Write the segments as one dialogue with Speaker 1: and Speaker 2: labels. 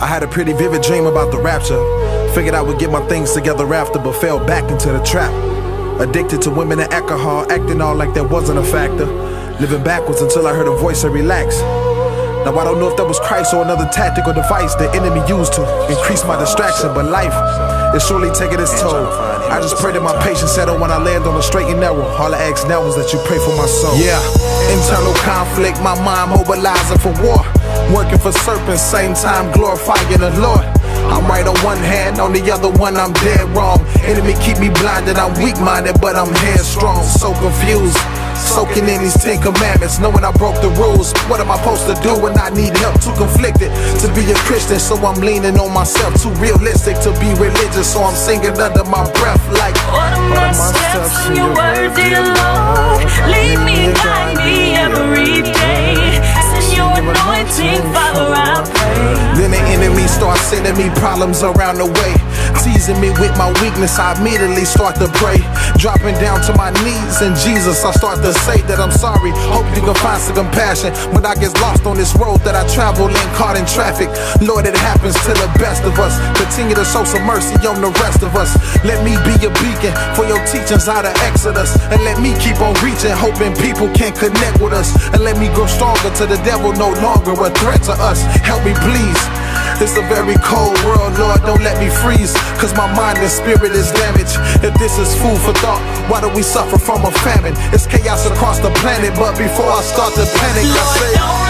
Speaker 1: I had a pretty vivid dream about the rapture. Figured I would get my things together after, but fell back into the trap. Addicted to women and alcohol, acting all like that wasn't a factor. Living backwards until I heard a voice say, relax. Now I don't know if that was Christ or another tactic or device the enemy used to increase my distraction, but life is surely taking its toll. I just pray that my patience settle when I land on the straight and narrow. All I ask now is that you pray for my soul.
Speaker 2: Yeah, internal conflict, my mind mobilizing for war. Working for serpents, same time glorifying the Lord. I'm right on one hand, on the other one I'm dead wrong. Enemy keep me blinded, I'm weak minded, but I'm headstrong, so confused. Soaking in these Ten Commandments, knowing I broke the rules. What am I supposed to do when I need help? Too conflicted to be a Christian, so I'm leaning on myself. Too realistic to be religious, so I'm singing under my breath like.
Speaker 3: Order my steps in your word, dear Lord. Lead me guide me every
Speaker 2: starts sending me problems around the way. Teasing me with my weakness, I immediately start to pray. Dropping down to my knees in Jesus, I start to say that I'm sorry. Hope you can find some compassion. But I get lost on this road that I travel in, caught in traffic. Lord, it happens to the best of us. Continue to show some mercy on the rest of us. Let me be a beacon for your teachings out of Exodus. And let me keep on reaching, hoping people can connect with us. And let me grow stronger to the devil no longer a threat to us. Help me, please. It's a very cold world, Lord, don't let me freeze. Cause my mind and spirit is damaged. If this is food for thought, why do we suffer from a famine? It's chaos across the planet, but before I start to panic, I say,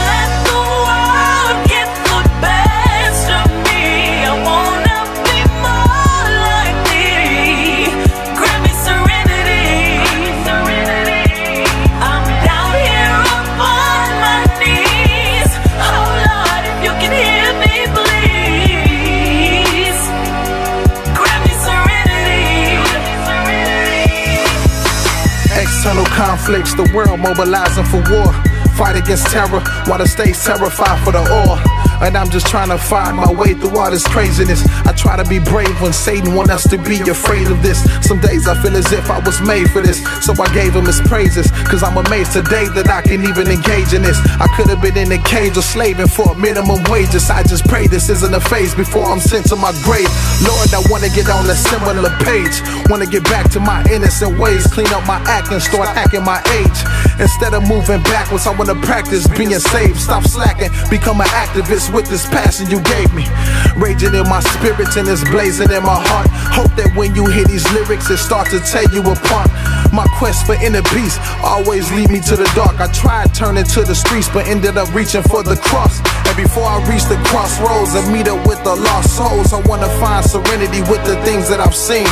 Speaker 2: conflicts, the world mobilizing for war. Fight against terror while the state's terrified for the oil. And I'm just trying to find my way through all this craziness. I try to be brave when Satan want us to be afraid of this. Some days I feel as if I was made for this. So I gave him his praises. Cause I'm amazed today that I can even engage in this. I could have been in a cage or slaving for minimum wages. I just pray this isn't a phase before I'm sent to my grave. Lord, I wanna get on a similar page. Wanna get back to my innocent ways. Clean up my act and start acting my age. Instead of moving backwards, I wanna practice being saved. Stop slacking, become an activist with this passion you gave me. Raging in my spirits and it's blazing in my heart. Hope that when you hear these lyrics, it starts to tear you apart. My quest for inner peace always lead me to the dark. I tried turning to the streets, but ended up reaching for the cross. And before I reach the crossroads and meet up with the lost souls, I wanna find serenity with the things that I've seen.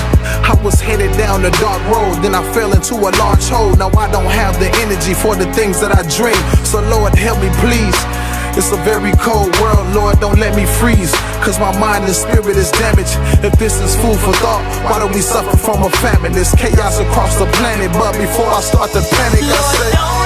Speaker 2: I was headed down the dark road, then I fell into a large hole. Now I don't have the energy for the things that I dream. So Lord, help me please. It's a very cold world, Lord, don't let me freeze. Cause my mind and spirit is damaged. If this is food for thought, why do we suffer from a famine? There's chaos across the planet, but before I start to panic, I say.
Speaker 3: don't